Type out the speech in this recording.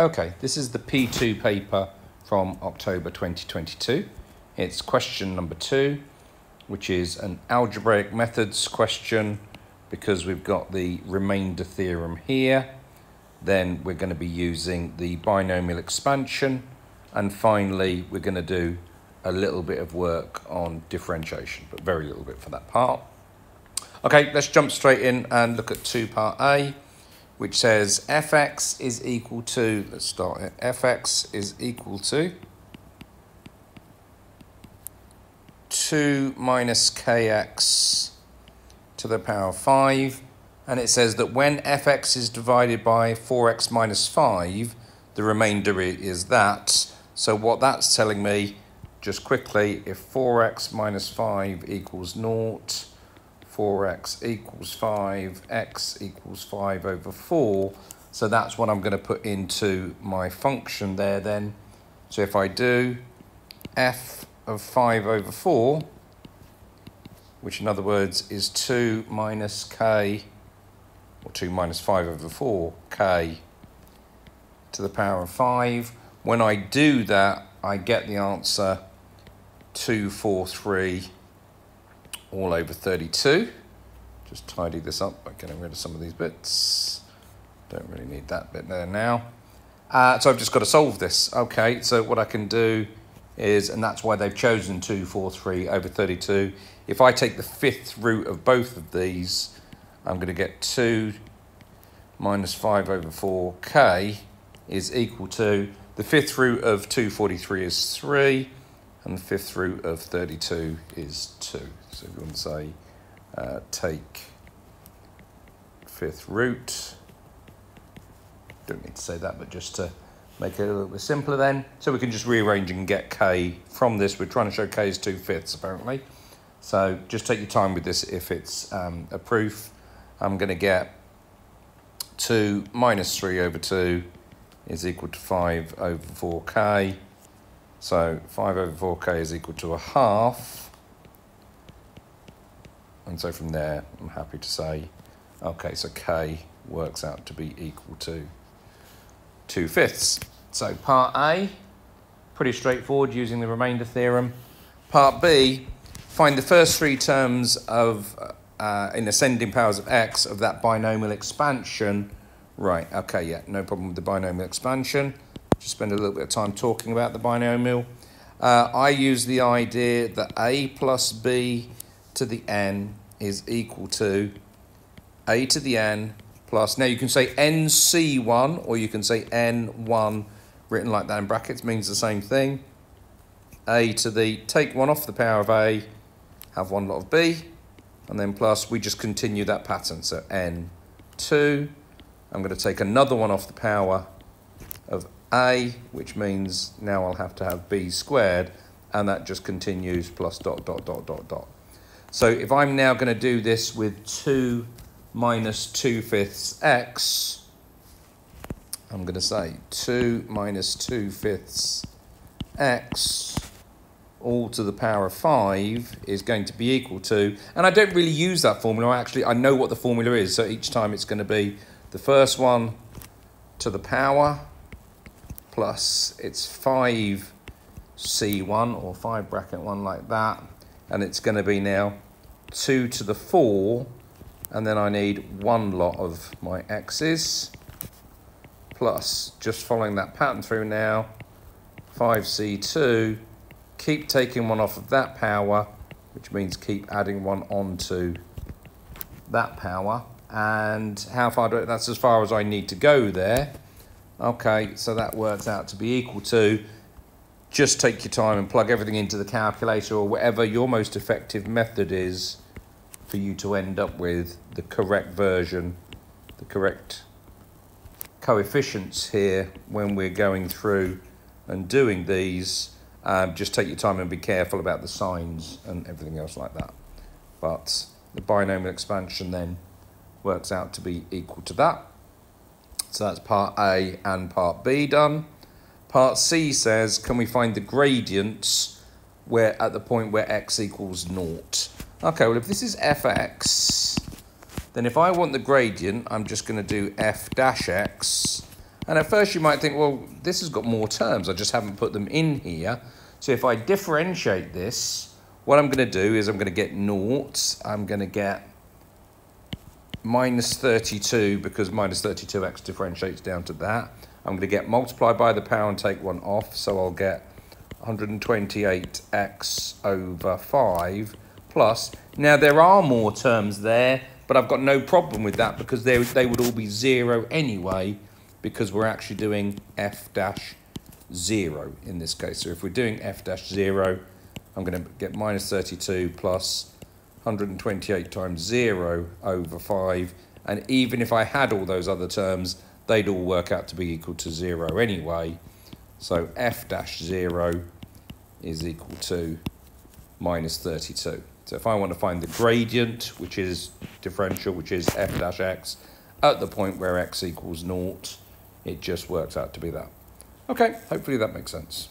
Okay, this is the P2 paper from October 2022. It's question number two, which is an algebraic methods question because we've got the remainder theorem here. Then we're going to be using the binomial expansion. And finally, we're going to do a little bit of work on differentiation, but very little bit for that part. Okay, let's jump straight in and look at 2 part A which says fx is equal to, let's start it, fx is equal to 2 minus kx to the power of 5. And it says that when fx is divided by 4x minus 5, the remainder is that. So what that's telling me, just quickly, if 4x minus 5 equals naught, 4x equals 5, x equals 5 over 4. So that's what I'm going to put into my function there then. So if I do f of 5 over 4, which in other words is 2 minus k, or 2 minus 5 over 4, k to the power of 5. When I do that, I get the answer 243 all over 32. Just tidy this up by getting rid of some of these bits. Don't really need that bit there now. Uh, so I've just got to solve this. Okay, so what I can do is, and that's why they've chosen 243 over 32. If I take the fifth root of both of these, I'm going to get 2 minus 5 over 4k is equal to, the fifth root of 243 is 3, and the fifth root of 32 is 2. So if you want to say uh, take fifth root, don't need to say that, but just to make it a little bit simpler then. So we can just rearrange and get k from this. We're trying to show k is 2 fifths apparently. So just take your time with this if it's um, a proof. I'm going to get 2 minus 3 over 2 is equal to 5 over 4k. So 5 over 4k is equal to a half. And so from there, I'm happy to say, okay, so k works out to be equal to 2 fifths. So part A, pretty straightforward using the remainder theorem. Part B, find the first three terms of uh, in ascending powers of x of that binomial expansion. Right, okay, yeah, no problem with the binomial expansion. Just spend a little bit of time talking about the binomial. Uh, I use the idea that a plus b to the n is equal to a to the n plus, now you can say nc1 or you can say n1 written like that in brackets means the same thing. a to the, take one off the power of a, have one lot of b, and then plus we just continue that pattern. So n2, I'm going to take another one off the power of a, which means now I'll have to have b squared, and that just continues plus dot, dot, dot, dot, dot. So if I'm now going to do this with 2 minus 2 fifths x, I'm going to say 2 minus 2 fifths x all to the power of 5 is going to be equal to, and I don't really use that formula, I actually I know what the formula is, so each time it's going to be the first one to the power plus it's 5c1 or 5 bracket 1 like that, and it's going to be now 2 to the 4, and then I need one lot of my x's, plus, just following that pattern through now, 5c2, keep taking one off of that power, which means keep adding one onto that power. And how far do I, that's as far as I need to go there. Okay, so that works out to be equal to just take your time and plug everything into the calculator or whatever your most effective method is for you to end up with the correct version, the correct coefficients here when we're going through and doing these. Um, just take your time and be careful about the signs and everything else like that. But the binomial expansion then works out to be equal to that. So that's part A and part B done. Part C says, can we find the gradients where at the point where x equals naught? Okay, well if this is fx, then if I want the gradient, I'm just going to do f dash x, And at first you might think, well, this has got more terms. I just haven't put them in here. So if I differentiate this, what I'm going to do is I'm going to get naught. I'm going to get minus 32 because minus 32x differentiates down to that. I'm going to get multiplied by the power and take one off. So I'll get 128x over 5 plus. Now there are more terms there, but I've got no problem with that because they, they would all be 0 anyway because we're actually doing f dash 0 in this case. So if we're doing f dash 0, I'm going to get minus 32 plus 128 times 0 over 5. And even if I had all those other terms, they'd all work out to be equal to 0 anyway. So f dash 0 is equal to minus 32. So if I want to find the gradient, which is differential, which is f dash x, at the point where x equals naught, it just works out to be that. Okay, hopefully that makes sense.